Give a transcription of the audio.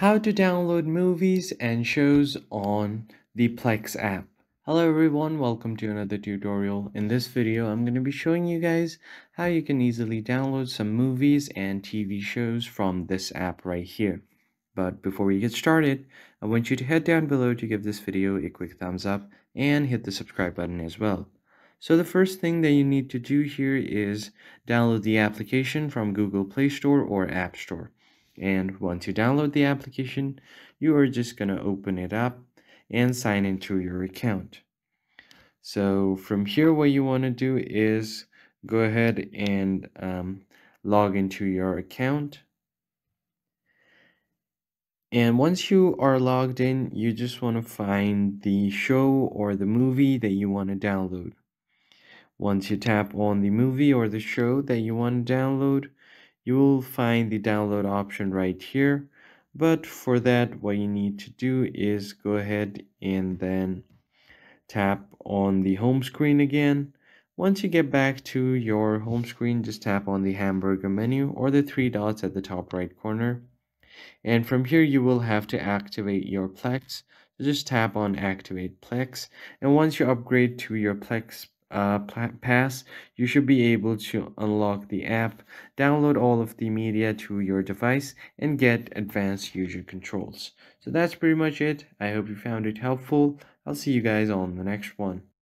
How to download movies and shows on the Plex app. Hello everyone, welcome to another tutorial. In this video, I'm going to be showing you guys how you can easily download some movies and TV shows from this app right here. But before we get started, I want you to head down below to give this video a quick thumbs up and hit the subscribe button as well. So the first thing that you need to do here is download the application from Google Play Store or App Store. And once you download the application, you are just going to open it up and sign into your account. So from here, what you want to do is go ahead and um, log into your account. And once you are logged in, you just want to find the show or the movie that you want to download. Once you tap on the movie or the show that you want to download, you will find the download option right here. But for that, what you need to do is go ahead and then tap on the home screen again. Once you get back to your home screen, just tap on the hamburger menu or the three dots at the top right corner. And from here, you will have to activate your Plex. So just tap on activate Plex. And once you upgrade to your Plex uh, pass, you should be able to unlock the app, download all of the media to your device, and get advanced user controls. So that's pretty much it. I hope you found it helpful. I'll see you guys on the next one.